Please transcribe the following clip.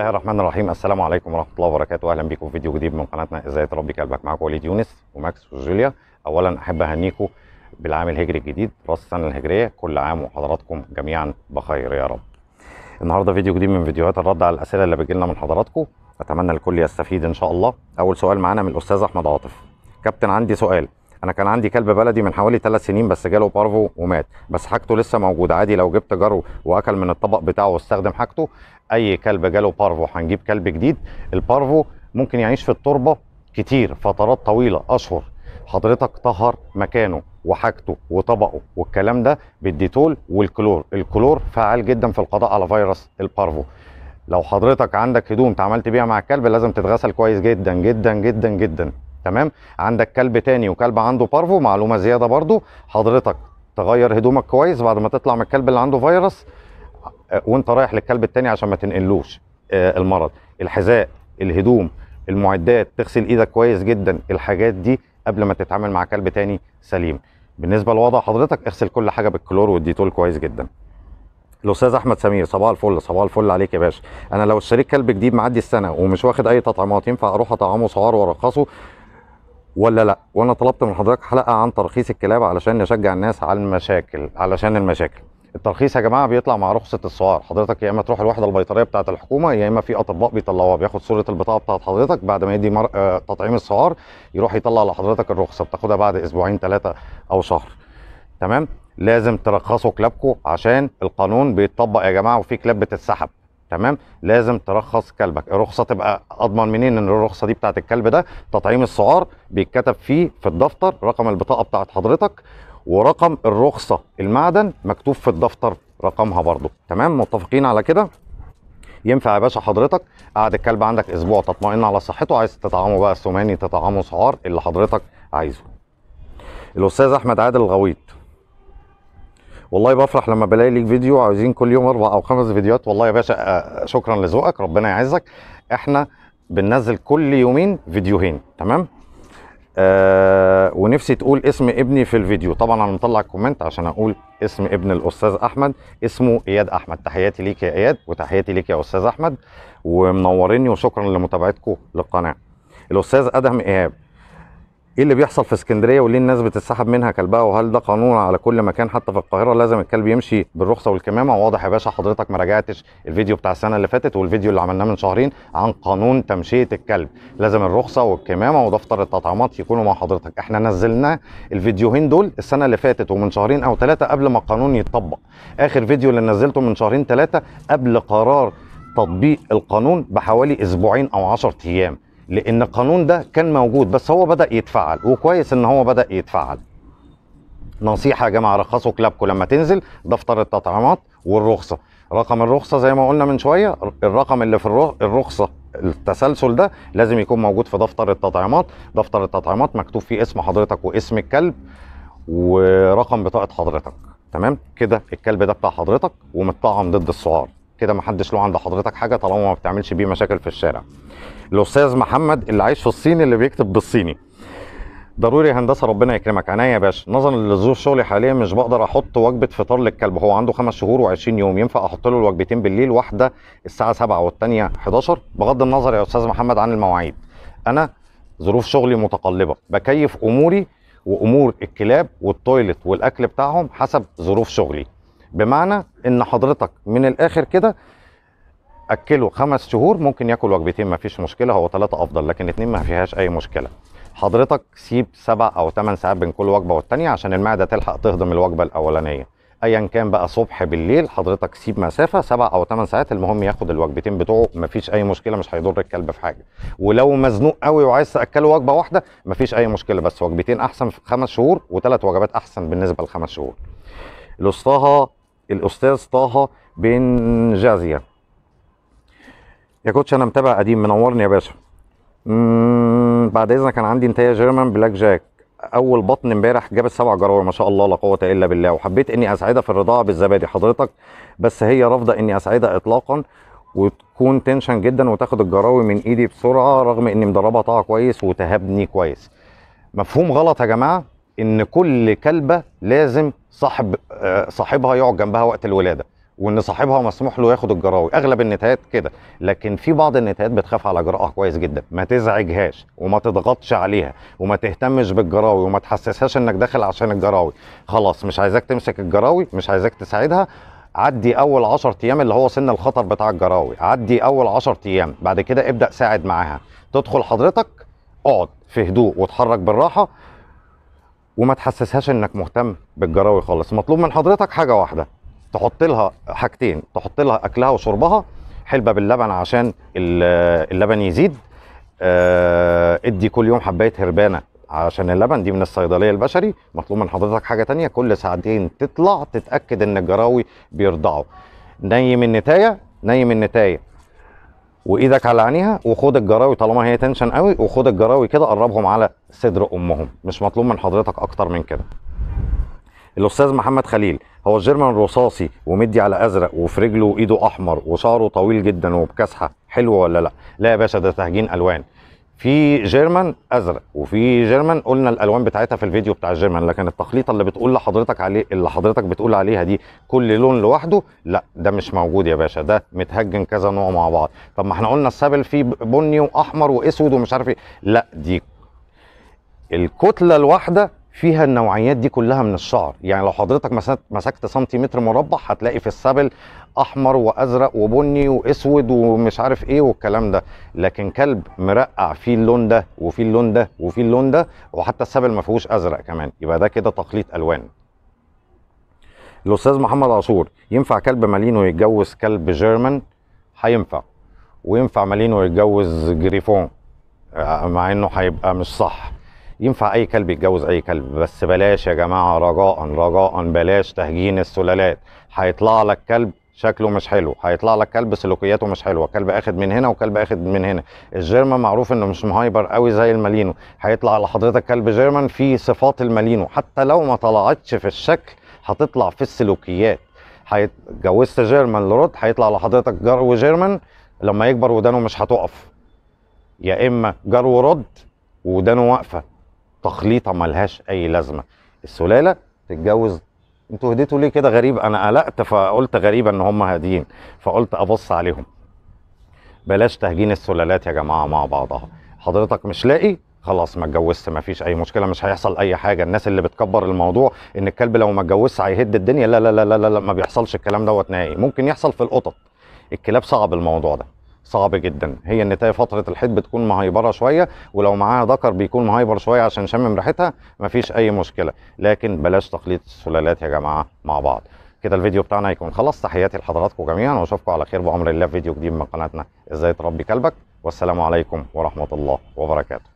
الله الرحمن الرحيم. السلام عليكم ورحمة الله وبركاته. أهلا بكم في فيديو جديد من قناتنا إزاي تربي كلبك معاكم وليد يونس وماكس وجوليا. اولا أحب أهنيكم بالعام الهجري الجديد راس السنة الهجرية. كل عام وحضراتكم جميعا بخير يا رب. النهارده فيديو جديد من فيديوهات الرد على الأسئلة اللي بتجي لنا من حضراتكم. أتمنى الكل يستفيد إن شاء الله. أول سؤال معانا من الأستاذ أحمد عاطف. كابتن عندي سؤال. أنا كان عندي كلب بلدي من حوالي ثلاث سنين بس جاله بارفو ومات بس حاجته لسه موجودة. عادي لو جبت جرو وأكل من الطبق بتاعه واستخدم حاجته أي كلب جاله بارفو. هنجيب كلب جديد. البارفو ممكن يعيش في التربة كتير فترات طويلة أشهر. حضرتك طهر مكانه وحاجته وطبقه والكلام ده بالديتول والكلور. الكلور فعال جدا في القضاء على فيروس البارفو. لو حضرتك عندك هدوم اتعاملت بيها مع الكلب لازم تتغسل كويس جدا جدا جدا جدا. تمام؟ عندك كلب تاني وكلب عنده بارفو معلومة زيادة برضو. حضرتك تغير هدومك كويس بعد ما تطلع من الكلب اللي عنده فيروس وانت رايح للكلب التاني عشان ما تنقلوش. آه، المرض الحذاء الهدوم المعدات تغسل إيدك كويس جدا الحاجات دي قبل ما تتعامل مع كلب تاني سليم. بالنسبة لوضع حضرتك اغسل كل حاجة بالكلور والديتول كويس جدا. الأستاذ أحمد سمير صباح الفل صباح الفل عليك يا باشا. أنا لو اشتريت كلب جديد معدي السنة ومش واخد أي تطعيمات ينفع أروح أطعمه سعار وأرخصه؟ ولا لا؟ وأنا طلبت من حضرتك حلقة عن ترخيص الكلاب علشان نشجع الناس على المشاكل علشان المشاكل. الترخيص يا جماعة بيطلع مع رخصة السعار حضرتك يا إما تروح الوحدة البيطرية بتاعة الحكومة يا إما في أطباء بيطلعوها. بياخد صورة البطاقة بتاعة حضرتك بعد ما يدي مر... آه، تطعيم السعار يروح يطلع لحضرتك الرخصة. بتاخدها بعد أسبوعين ثلاثة أو شهر. تمام؟ لازم ترخصوا كلابكم عشان القانون بيتطبق يا جماعة وفي كلاب بتتسحب. تمام؟ لازم ترخص كلبك. الرخصة تبقى أضمن منين إن الرخصة دي بتاعت الكلب ده؟ تطعيم السعار بيتكتب فيه في الدفتر رقم البطاقة بتاعت حضرتك ورقم الرخصة المعدن مكتوب في الدفتر رقمها برضو. تمام؟ متفقين على كده؟ ينفع يا باشا حضرتك قعد الكلب عندك أسبوع تطمئن على صحته؟ عايز تطعمه بقى سوماني تطعمه سعار اللي حضرتك عايزه. الأستاذ أحمد عادل الغويط. والله بفرح لما بلاقي ليك فيديو عايزين كل يوم أربع أو خمس فيديوهات. والله يا باشا آه، شكرا لذوقك ربنا يعزك. إحنا بننزل كل يومين فيديوهين تمام؟ آه ونفسي تقول اسم ابني في الفيديو. طبعا أنا مطلع الكومنت عشان أقول اسم ابن الأستاذ أحمد اسمه إياد أحمد. تحياتي ليك يا إياد وتحياتي ليك يا أستاذ أحمد ومنوريني وشكرا لمتابعتكم للقناة. الأستاذ أدهم إيهاب إيه اللي بيحصل في اسكندرية وليه الناس بتتسحب منها كلبها؟ وهل ده قانون على كل مكان؟ حتى في القاهرة لازم الكلب يمشي بالرخصة والكمامة. واضح يا باشا حضرتك ما راجعتش الفيديو بتاع السنة اللي فاتت والفيديو اللي عملناه من شهرين عن قانون تمشية الكلب. لازم الرخصة والكمامة ودفتر التطعيمات يكونوا مع حضرتك. إحنا نزلنا الفيديوهين دول السنة اللي فاتت ومن شهرين أو ثلاثة قبل ما القانون يتطبق. آخر فيديو اللي نزلته من شهرين ثلاثة قبل قرار تطبيق القانون بحوالي أسبوعين أو 10 أيام. لأن القانون ده كان موجود بس هو بدأ يتفعل وكويس إن هو بدأ يتفعل. نصيحة يا جماعة رخصوا كلابكم لما تنزل دفتر التطعيمات والرخصة. رقم الرخصة زي ما قلنا من شوية الرقم اللي في الر- الرخصة التسلسل ده لازم يكون موجود في دفتر التطعيمات. دفتر التطعيمات مكتوب فيه اسم حضرتك واسم الكلب ورقم بطاقة حضرتك. تمام؟ كده الكلب ده بتاع حضرتك ومتطعم ضد السعار. كده محدش له عند حضرتك حاجة طالما ما بتعملش بيه مشاكل في الشارع. الأستاذ محمد اللي عايش في الصين اللي بيكتب بالصيني. ضروري هندسة ربنا يكرمك. عينيا يا باشا. نظرا لظروف شغلي حاليا مش بقدر أحط وجبة فطار للكلب. هو عنده خمس شهور و20 يوم. ينفع أحط له الوجبتين بالليل؟ واحدة الساعة 7 والثانيه 11 بغض النظر يا أستاذ محمد عن المواعيد. أنا ظروف شغلي متقلبة. بكيف أموري وأمور الكلاب والتويلت والأكل بتاعهم حسب ظروف شغلي. بمعنى إن حضرتك من الآخر كده أكله خمس شهور ممكن ياكل وجبتين ما فيش مشكلة هو ثلاثة أفضل لكن اتنين ما فيهاش أي مشكلة. حضرتك سيب سبع أو ثمان ساعات بين كل وجبة والتانية عشان المعدة تلحق تهضم الوجبة الأولانية. ايا كان بقى صبح بالليل حضرتك سيب مسافة سبع أو ثمان ساعات المهم ياخد الوجبتين بتوعه مفيش أي مشكلة مش هيضر الكلب في حاجة. ولو مزنوق قوي وعايز تأكله وجبة واحدة مفيش أي مشكلة بس وجبتين أحسن في خمس شهور وثلاث وجبات أحسن بالنسبة لخمس شهور. الاستاذ الأستاذ طه بن جازية. يا coach أنا متابع قديم منورني يا باشا. بعد إذنك كان عندي انتايه German black jack. أول بطن امبارح جابت سبع جراوي ما شاء الله لا قوة إلا بالله. وحبيت إني اساعدها في الرضاعة بالزبادي حضرتك بس هي رافضة إني اساعدها اطلاقا. وتكون تنشن جدا وتاخد الجراوي من إيدي بسرعة رغم إني مدربها طاعه كويس وتهبني كويس. مفهوم غلط يا جماعة إن كل كلبة لازم صاحب آه، صاحبها يقعد جنبها وقت الولادة. وإن صاحبها مسموح له ياخد الجراوي. أغلب النتايات كده. لكن في بعض النتايات بتخاف على جرائها كويس جدا. ما تزعجهاش وما تضغطش عليها وما تهتمش بالجراوي وما تحسسهاش إنك داخل عشان الجراوي. خلاص مش عايزاك تمسك الجراوي مش عايزاك تساعدها. عدي أول 10 أيام اللي هو سن الخطر بتاع الجراوي. عدي أول 10 أيام. بعد كده ابدأ ساعد معاها. تدخل حضرتك اقعد في هدوء واتحرك بالراحة وما تحسسهاش إنك مهتم بالجراوي خالص. مطلوب من حضرتك حاجة واحدة. تحط لها حاجتين تحط لها أكلها وشربها حلبة باللبن عشان ال- اللبن يزيد. آه، ادي كل يوم حباية هربانة عشان اللبن دي من الصيدلية البشري. مطلوب من حضرتك حاجة تانية؟ كل ساعتين تطلع تتأكد إن الجراوي بيرضعوا نيم النتايه نيم النتايه وإيدك على عينيها وخد الجراوي طالما هي تنشن قوي وخد الجراوي كده قربهم على صدر أمهم. مش مطلوب من حضرتك أكتر من كده. الأستاذ محمد خليل هو ال German رصاصي ومدي على أزرق وفي رجله وايده أحمر وشعره طويل جدا وبكاسحه حلو ولا لا؟ لا يا باشا ده تهجين ألوان. في جيرمان أزرق وفي جيرمان قلنا الألوان بتاعتها في الفيديو بتاع الجيرمان لكن التخليطة اللي بتقول لحضرتك عليه اللي حضرتك بتقول عليها دي كل لون لوحده لا ده مش موجود يا باشا ده متهجن كذا نوع مع بعض. طب ما إحنا قلنا السابل فيه بني وأحمر وأسود ومش عارف إيه. لا دي الكتلة الواحدة فيها النوعيات دي كلها من الشعر. يعني لو حضرتك مسكت سنتيمتر مربع هتلاقي في السبل أحمر وأزرق وبني وأسود ومش عارف إيه والكلام ده. لكن كلب مرقع فيه اللون ده وفيه اللون ده وفيه اللون ده وحتى السبل ما فيهوش أزرق كمان. يبقى ده كده تخليط ألوان. الأستاذ محمد عاشور ينفع كلب مالينو يتجوز كلب جيرمان؟ هينفع. وينفع مالينو يتجوز جريفون؟ آه، مع إنه هيبقى مش صح. ينفع أي كلب يتجوز أي كلب بس بلاش يا جماعة رجاء رجاء بلاش تهجين السلالات. هيطلع لك كلب شكله مش حلو هيطلع لك كلب سلوكياته مش حلوة. كلب آخد من هنا وكلب آخد من هنا. ال German معروف إنه مش مهايبر قوي زي المالينو. هيطلع لحضرتك كلب German فيه صفات المالينو. حتى لو ما طلعتش في الشكل هتطلع في السلوكيات. هيتجوزت German لروت هيطلع لحضرتك جرو German لما يكبر ودانه مش هتقف. يا إما جرو روت ودانه واقفة. تخليطة ملهاش أي لازمة. السلالة تتجوز. أنتوا هديتوا ليه كده غريب؟ أنا قلقت فقلت غريبة إن هم هاديين. فقلت أبص عليهم. بلاش تهجين السلالات يا جماعة مع بعضها. حضرتك مش لاقي؟ خلاص ما اتجوزت ما فيش أي مشكلة مش هيحصل أي حاجة. الناس اللي بتكبر الموضوع إن الكلب لو ما اتجوزش هيهد الدنيا. لا لا لا لا, لا ما بيحصلش الكلام دوت نهائي. ممكن يحصل في القطط. الكلاب صعب الموضوع ده. صعب جدا. هي النتايه فترة الحيض بتكون مهيبرة شوية ولو معاها ذكر بيكون مهيبر شوية عشان شمم ريحتها مفيش أي مشكلة. لكن بلاش تخليط السلالات يا جماعة مع بعض. كده الفيديو بتاعنا هيكون خلص. تحياتي لحضراتكم جميعا وأشوفكم على خير بأمر الله. في فيديو جديد من قناتنا إزاي تربي كلبك. والسلام عليكم ورحمة الله وبركاته.